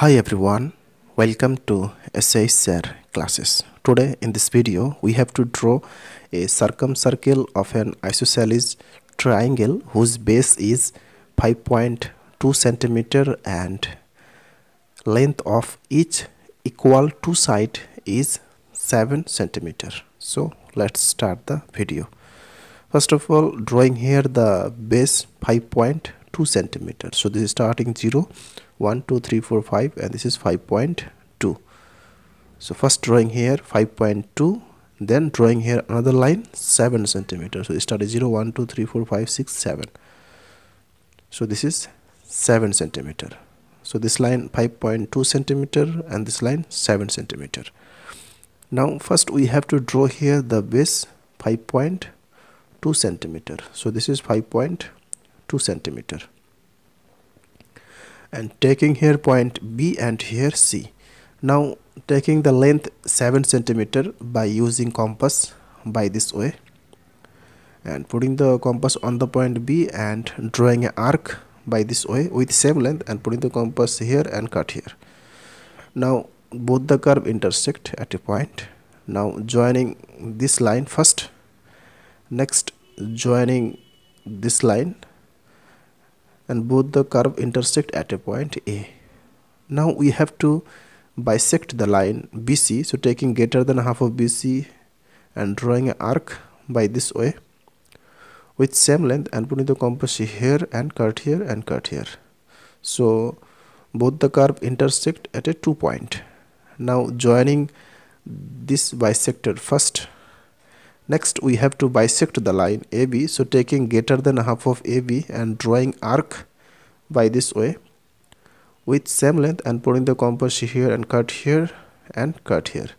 Hi everyone, welcome to SH Sir classes. Today in this video we have to draw a circumcircle of an isosceles triangle whose base is 5.2 centimeter and length of each equal two side is 7 centimeter. So let's start the video. First of all drawing here the base 5.2 centimeter. So this is starting 0 1 2 3 4 5 and this is 5.2 so first drawing here 5.2 then drawing here another line 7 centimeter. So start is 0 1 2 3 4 5 6 7 so this is 7 centimeter. So this line 5.2 centimeter and this line 7 centimeter. Now first we have to draw here the base 5.2 centimeter. So this is 5.2 centimeter and taking here point B and here C. Now taking the length 7 centimeter by using compass by this way and putting the compass on the point B and drawing an arc by this way with same length and putting the compass here and cut here. Now both the curve intersect at a point. Now joining this line first. Next joining this line and both the curve intersect at a point A. Now we have to bisect the line BC so taking greater than half of BC and drawing an arc by this way with same length and putting the compass here and cut here and cut here. So both the curve intersect at a two point. Now joining this bisector first Next we have to bisect the line AB so taking greater than half of AB and drawing arc by this way with same length and putting the compass here and cut here and cut here.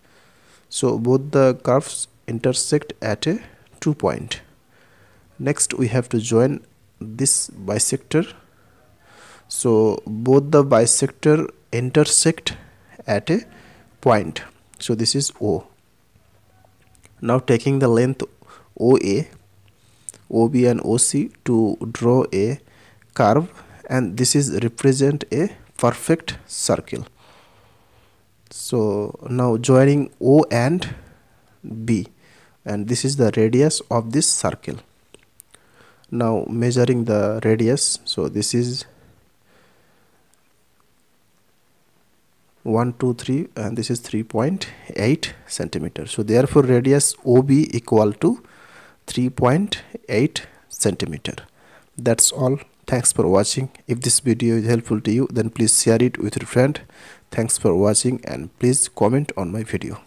So both the curves intersect at a two point. Next we have to join this bisector. So both the bisector intersect at a point. So this is O now taking the length OA OB and OC to draw a curve and this is represent a perfect circle. So now joining O and B and this is the radius of this circle. Now measuring the radius so this is 1 2 3 and this is 3.8 centimeter so therefore radius OB equal to 3.8 centimeter. That's all. Thanks for watching. If this video is helpful to you then please share it with your friend. Thanks for watching and please comment on my video